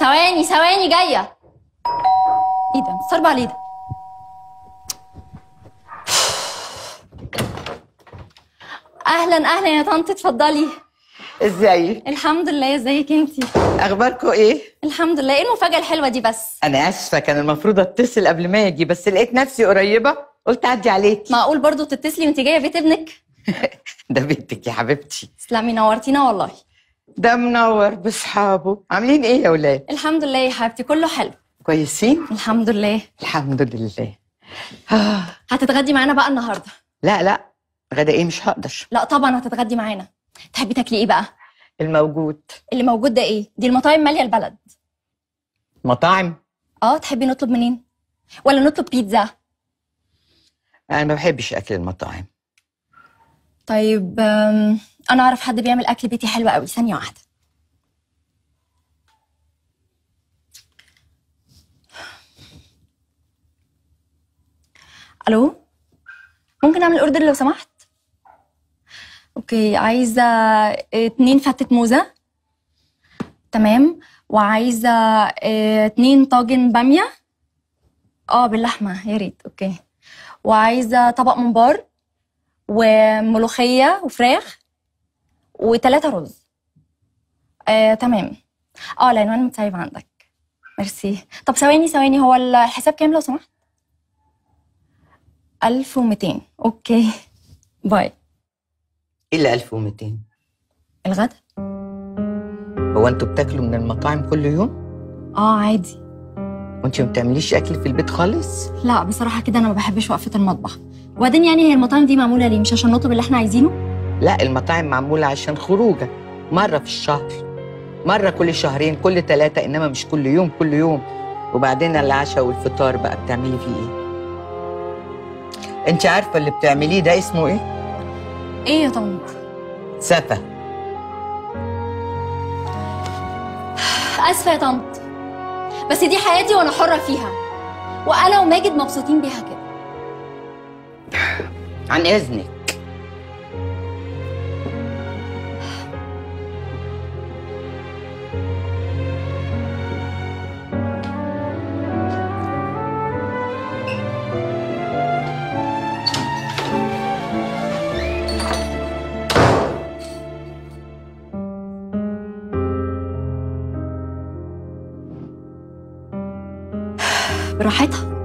ثواني ثواني جاية. إيه ده؟ متصرب عليه ده. أهلا أهلا يا طنط اتفضلي. ازيك الحمد لله. إزيك انتي اخباركم إيه؟ الحمد لله. إيه المفاجأة الحلوة دي بس؟ أنا آسفة كان المفروض اتصل قبل ما أجي بس لقيت نفسي قريبة قلت أعدي عليك. معقول برضو تتصلي وأنت جاية بيت ابنك؟ ده بنتك يا حبيبتي. تسلمي نورتينا والله. ده منور بأصحابه. عاملين إيه يا ولاد الحمد لله يا حبيبتي كله حلو. كويسين؟ الحمد لله. الحمد لله. آه. هتتغدي معانا بقى النهارده؟ لا لا. غدا إيه؟ مش هقدر. لا طبعا هتتغدي معانا. تحبي تاكلي إيه بقى؟ الموجود. اللي موجود ده إيه؟ دي المطاعم مالية البلد. مطاعم؟ آه تحبي نطلب منين؟ ولا نطلب بيتزا؟ أنا ما بحبش أكل المطاعم. طيب أنا أعرف حد بيعمل أكل بيتي حلو قوي ثانية واحدة. ألو؟ ممكن أعمل order لو سمحت؟ okay. عايزة اتنين فتة موزة. تمام. وعايزة آه، اتنين طاجن بامية. آه باللحمة. يا ريت. okay. وعايزة طبق ممبار وملوخية وفراخ. وتلاتة رز. آه، تمام. آه العنوان متسايب عندك. ميرسي. طب ثواني ثواني. هو الحساب كام لو سمحت؟ ألف ومتين okay. bye. الا 1200 الغدا. هو أنتوا بتاكلوا من المطاعم كل يوم؟ آه عادي. وانت ما بتعمليش أكل في البيت خالص؟ لا بصراحة كده أنا ما بحبش وقفة المطبخ. وبعدين يعني هي المطاعم دي معمولة ليه؟ مش عشان نطلب اللي إحنا عايزينه؟ لا المطاعم معمولة عشان خروجة مرة في الشهر. مرة كل شهرين كل ثلاثة إنما مش كل يوم كل يوم. وبعدين العشاء والفطار بقى بتعملي فيه إيه؟ أنت عارفة اللي بتعمليه ده اسمه إيه؟ إيه يا طنط سفة. آسفة يا طنط بس دي حياتي وأنا حرة فيها. وأنا وماجد مبسوطين بيها كده. عن إذنك. براحتها.